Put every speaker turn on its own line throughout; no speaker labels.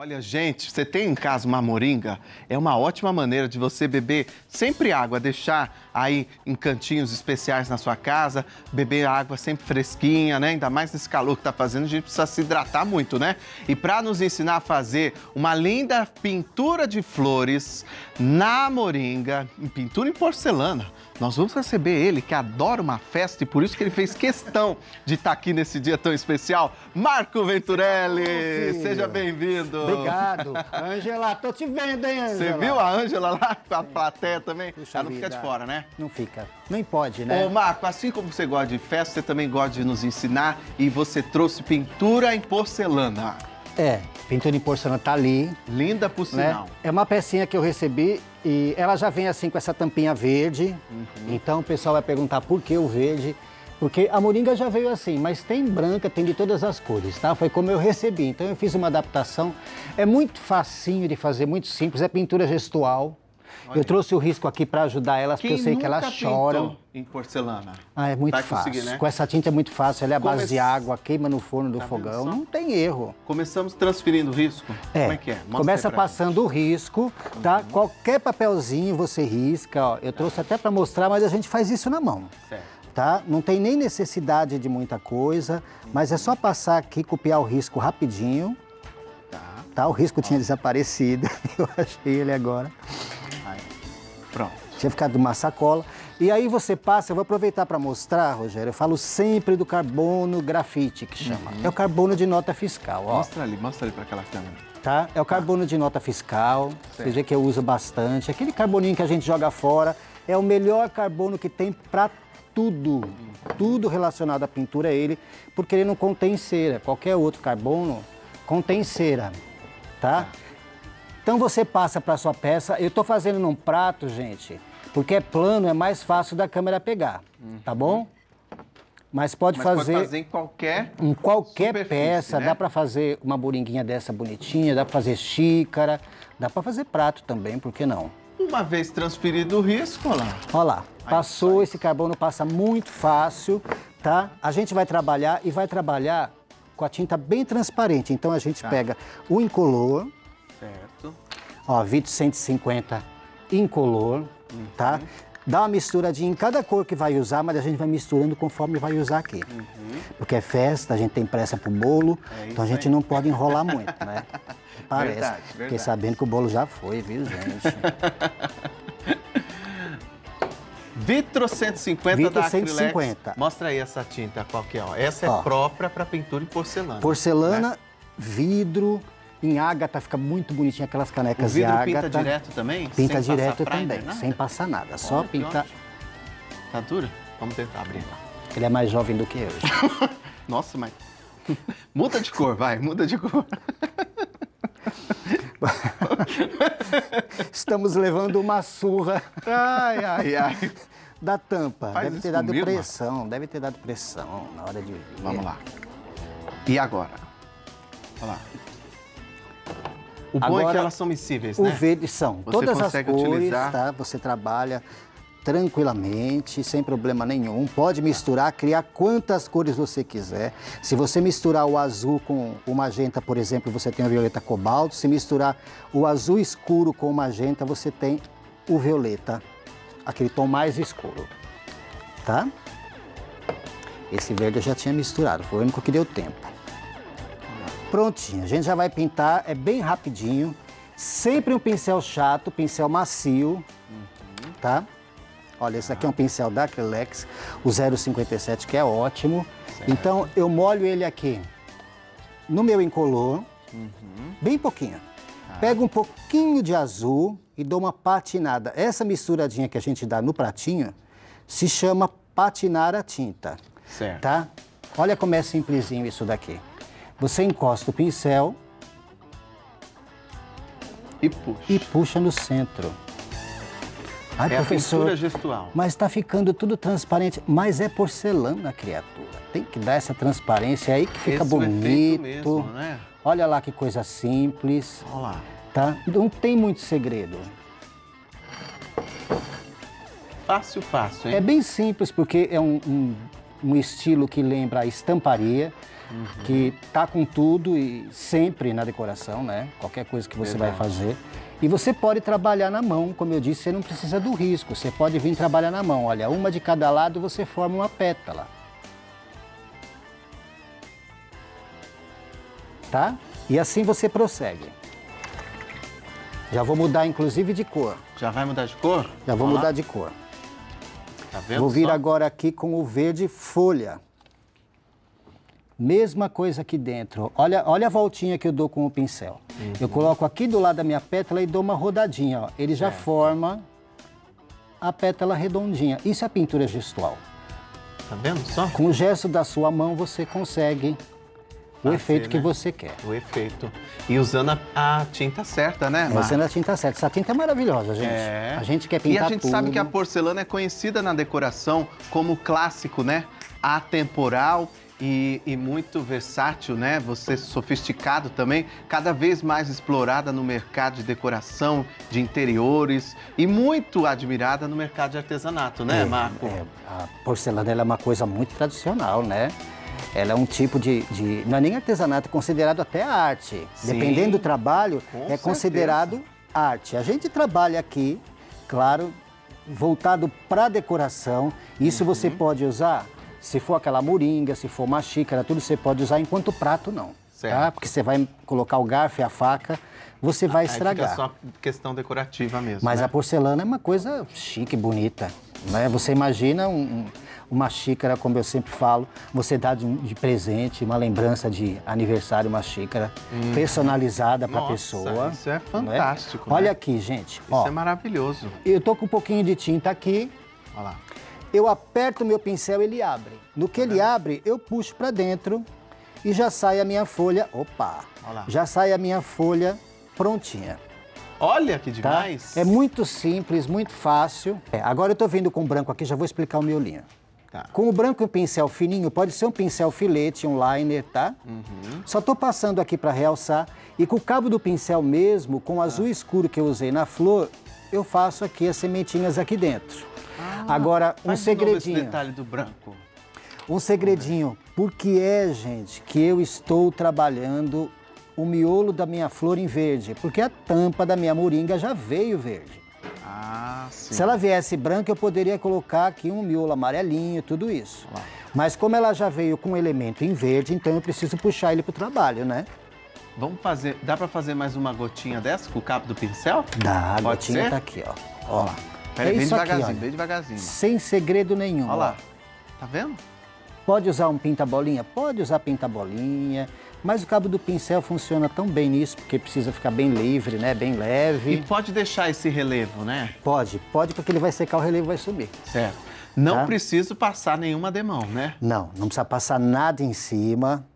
Olha, gente, você tem em casa uma moringa? É uma ótima maneira de você beber sempre água, deixar aí em cantinhos especiais na sua casa, beber água sempre fresquinha, né? Ainda mais nesse calor que tá fazendo, a gente precisa se hidratar muito, né? E para nos ensinar a fazer uma linda pintura de flores na moringa, em pintura em porcelana, nós vamos receber ele, que adora uma festa e por isso que ele fez questão de estar aqui nesse dia tão especial. Marco Venturelli, seja bem-vindo.
Obrigado. Ângela, tô te vendo, hein, Ângela?
Você viu a Ângela lá com a plateia também?
Puxa
Ela não fica
vida.
de fora, né?
Não fica. Nem pode, né?
Ô, Marco, assim como você gosta de festa, você também gosta de nos ensinar e você trouxe pintura em porcelana.
É, pintura em porcelana tá ali,
Linda por
né?
sinal.
É uma pecinha que eu recebi e ela já vem assim com essa tampinha verde.
Uhum.
Então o pessoal vai perguntar por que o verde. Porque a moringa já veio assim, mas tem branca, tem de todas as cores, tá? Foi como eu recebi. Então eu fiz uma adaptação. É muito facinho de fazer, muito simples. É pintura gestual.
Olha.
Eu trouxe o risco aqui para ajudar elas, porque eu sei que elas choram.
em porcelana?
Ah, é muito
Vai
fácil.
né?
Com essa tinta é muito fácil. Ela é a base
Come-
de água, queima no forno do
Tá
fogão. Não tem erro.
Começamos transferindo o risco? Como é que é? Mostra
Começa passando o risco, tá? Qualquer papelzinho você risca, ó. Eu trouxe até para mostrar, mas a gente faz isso na mão.
Certo.
Tá? Não tem nem necessidade de muita coisa, mas é só passar aqui, copiar o risco rapidinho,
Tá.
tá? O risco tinha desaparecido, eu achei ele agora.
Aí. Pronto.
Tinha ficado numa sacola. E aí você passa, eu vou aproveitar para mostrar, Rogério, eu falo sempre do carbono grafite, que chama. É o carbono de nota fiscal, ó.
Mostra ali, mostra ali pra aquela câmera.
Tá? É o carbono de nota fiscal, você
Certo.
vê que eu uso bastante. Aquele carboninho que a gente joga fora é o melhor carbono que tem para tudo. Tudo relacionado à pintura é ele, porque ele não contém cera. Qualquer outro carbono contém cera, tá? Então você passa para sua peça. Eu estou fazendo num prato, gente, porque é plano, é mais fácil da câmera pegar, tá bom? Mas pode
Mas
fazer
pode fazer em qualquer...
em qualquer peça,
né?
dá para fazer uma boringuinha dessa bonitinha, dá para fazer xícara, dá para fazer prato também, por que não?
Uma vez transferido o risco, olha lá.
Olha lá, passou, esse carbono passa muito fácil, tá? A gente vai trabalhar e vai trabalhar com a tinta bem transparente. Então a gente
Tá.
pega o incolor,
Certo.
ó, Vito 150 incolor, tá? Dá uma misturadinha em cada cor que vai usar, mas a gente vai misturando conforme vai usar aqui. Porque é festa, a gente tem pressa pro bolo,
É
então a gente
aí.
não pode enrolar muito, né? Parece.
Verdade,
Fiquei
verdade.
sabendo que o bolo já foi, viu, gente?
Vitro 150
Vitro
da Acrylex.
150.
Mostra aí essa tinta, qual que é? ó. Essa é
Ó.
própria para pintura em porcelana.
Porcelana,
né?
vidro, em ágata fica muito bonitinho aquelas canecas de ágata.
pinta direto também?
Pinta direto também,
nada?
sem passar nada, só
Olha
pintar.
ótimo. Tá dura? Vamos tentar abrir lá.
Ele é mais jovem do que eu.
Nossa, mas... muda de cor, vai, muda de cor.
Estamos levando uma surra
Ai, ai, ai.
da tampa.
Faz
deve ter dado
comigo,
pressão, deve ter dado pressão na hora de.
Vamos lá. E agora? Olha lá. O bom é que
Agora,
elas são miscíveis,
O
né?
verde são
Você
todas as cores,
utilizar.
tá? Você trabalha tranquilamente, sem problema nenhum. Pode misturar, criar quantas cores você quiser. Se você misturar o azul com o magenta, por exemplo, você tem o violeta cobalto. Se misturar o azul escuro com o magenta, você tem o violeta, aquele tom mais escuro, tá? Esse verde eu já tinha misturado, foi o único que deu tempo. Prontinho, a gente já vai pintar, é bem rapidinho. Sempre um pincel chato, pincel macio, tá? Olha, esse aqui é um pincel da Acrylex, o 057, que é ótimo. Então, eu molho ele aqui no meu incolor, bem pouquinho. Pego um pouquinho de azul e dou uma patinada. Essa misturadinha que a gente dá no pratinho se chama patinar a tinta
Certo.
tá? Olha como é simplesinho isso daqui. Você encosta o pincel
E puxa.
e puxa no centro. Ai,
é a
professor,
pintura gestual.
mas está ficando tudo transparente. Mas é porcelana, criatura. Tem que dar essa transparência aí que fica
Esse
bonito.
mesmo, né?
Olha lá que coisa simples,
Olha lá.
tá? Não tem muito segredo.
Fácil, fácil, hein?
É bem simples porque é um, um- um estilo que lembra a estamparia. Uhum. que tá com tudo e sempre na decoração, né? Qualquer coisa que você Verdade. vai fazer. E você pode trabalhar na mão, como eu disse, você não precisa do risco. Você pode vir trabalhar na mão. Olha, uma de cada lado você forma uma pétala. Tá? E assim você prossegue. Já vou mudar, inclusive, de cor.
Já vai mudar de cor?
Já vou Vamos mudar lá. de cor. Tá vendo vou vir só? agora aqui com o verde folha. Mesma coisa aqui dentro. Olha, olha a voltinha que eu dou com o pincel. Uhum. Eu coloco aqui do lado da minha pétala e dou uma rodadinha. Ó. Ele já forma a pétala redondinha. Isso é pintura gestual.
Tá vendo só?
Com o gesto da sua mão você consegue o efeito né? que você quer.
O efeito. E usando a, a tinta certa, né,
Mar? Usando a tinta certa. Essa tinta é maravilhosa, gente. É. A gente quer pintar
E a gente
tudo.
sabe que a porcelana é conhecida na decoração como clássico, né? Atemporal e, e, muito versátil, né? Você sofisticado também, cada vez mais explorada no mercado de decoração, de interiores e muito admirada no mercado de artesanato, né, é, Marco? É,
a porcelana é uma coisa muito tradicional, né? Ela é um tipo de, de não é nem artesanato, é considerado até arte. Sim, Dependendo do trabalho, é certeza. considerado arte. A gente trabalha aqui, claro, voltado para decoração. Isso uhum. você pode usar, se for aquela moringa, se for uma xícara, tudo você pode usar enquanto prato não. Tá? Certo. Tá? Porque você vai colocar o garfo e a faca, você vai estragar.
É só questão decorativa mesmo.
Mas
né?
a porcelana é uma coisa chique, bonita. Né? Você imagina um, uma xícara, como eu sempre falo, você dá de, de presente, uma lembrança de aniversário, uma xícara hum. personalizada para a pessoa.
Isso é fantástico.
É? Olha aqui, gente. Isso
ó, é maravilhoso.
Eu tô com um pouquinho de tinta aqui. Olha lá. Eu aperto o meu pincel, ele abre. No que ele abre, eu puxo para dentro e já sai a minha folha. Opa! Já sai a minha folha prontinha.
Olha que tá? demais!
Tá? É muito simples, muito fácil. É, agora eu estou vindo com branco aqui, já vou explicar o miolinho. Tá. Com o branco e o pincel fininho, pode ser um pincel filete, um liner, tá? Uhum. Só tô passando aqui para realçar. E com o cabo do pincel mesmo, com o azul ah. escuro que eu usei na flor, eu faço aqui as sementinhas aqui dentro. Ah, Agora, um segredinho. De
esse detalhe do branco.
Um segredinho. Por que é, gente, que eu estou trabalhando o miolo da minha flor em verde? Porque a tampa da minha moringa já veio verde. Ah, sim. Se ela viesse branca, eu poderia colocar aqui um miolo amarelinho, tudo isso. Ah. Mas como ela já veio com um elemento em verde, então eu preciso puxar ele para o trabalho, né?
Vamos fazer, dá para fazer mais uma gotinha dessa com o cabo do pincel?
Dá, a gotinha ser? tá aqui, ó. Ó.
Pera, é bem devagarzinho, aqui, bem devagarzinho.
Sem segredo nenhum. Olha
lá. Tá vendo?
Pode usar um pinta-bolinha? Pode usar pinta-bolinha. Mas o cabo do pincel funciona tão bem nisso, porque precisa ficar bem livre, né? Bem leve.
E pode deixar esse relevo, né?
Pode, pode, porque ele vai secar, o relevo vai subir.
Certo. Não tá? preciso passar nenhuma demão, né?
Não, não precisa passar nada em cima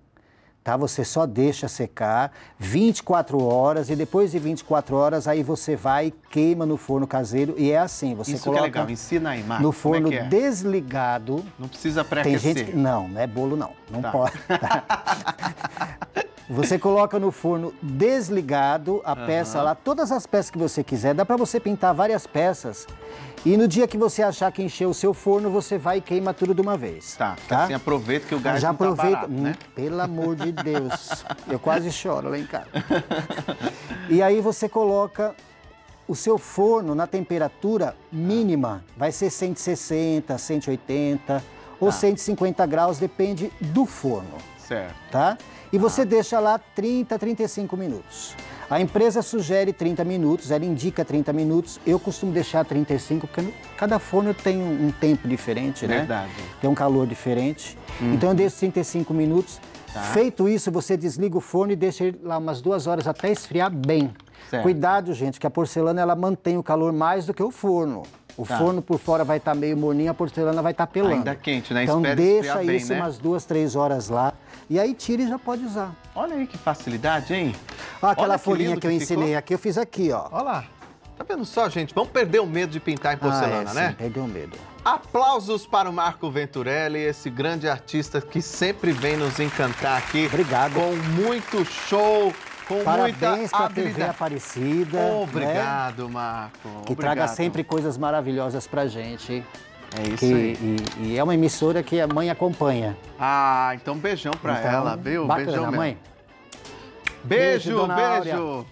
tá? Você só deixa secar 24 horas e depois de 24 horas aí você vai e queima no forno caseiro e é assim, você
Isso
coloca
que é legal, ensina aí, Marcos.
No é forno
é é?
desligado.
Não precisa pré-aquecer.
Tem gente que não, não é bolo não, não tá. pode. Você coloca no forno desligado a uhum. peça lá, todas as peças que você quiser. Dá para você pintar várias peças. E no dia que você achar que encheu o seu forno, você vai e queima tudo de uma vez.
Tá, tá? assim aproveita que o gás
Já
não
aproveita, tá
barato, né?
Hum, pelo amor de Deus. Eu quase choro lá em casa. E aí você coloca o seu forno na temperatura mínima. Vai ser 160, 180 ou 150 graus, depende do forno.
Certo.
Tá? E você ah. deixa lá 30, 35 minutos. A empresa sugere 30 minutos, ela indica 30 minutos. Eu costumo deixar 35, porque cada forno tem um, tempo diferente,
né? Verdade.
Tem um calor diferente. Uhum. Então eu deixo 35 minutos. Tá. Feito isso, você desliga o forno e deixa ele lá umas duas horas até esfriar bem. Certo. Cuidado, gente, que a porcelana ela mantém o calor mais do que o forno. O tá. forno por fora vai estar tá meio morninho, a porcelana vai estar tá pelando.
Ainda quente, né?
Então
Espera
deixa isso
bem,
né? umas duas, três horas lá. E aí tira e já pode usar.
Olha aí que facilidade, hein?
Olha aquela Olha folhinha que, que eu ensinei ficou. aqui, eu fiz aqui, ó.
Olha lá. Tá vendo só, gente? Vamos perder o medo de pintar em porcelana,
ah, é,
né?
Sim, perder o medo.
Aplausos para o Marco Venturelli, esse grande artista que sempre vem nos encantar aqui.
Obrigado.
Com muito show, com
Parabéns
para
a TV Aparecida.
Obrigado,
né?
Marco.
Que
Obrigado.
traga sempre coisas maravilhosas pra gente.
É isso
que,
aí.
E, e é uma emissora que a mãe acompanha.
Ah, então beijão pra
Então,
ela, viu?
Bacana,
beijão mesmo.
mãe.
Beijo,
Beijo,
beijo.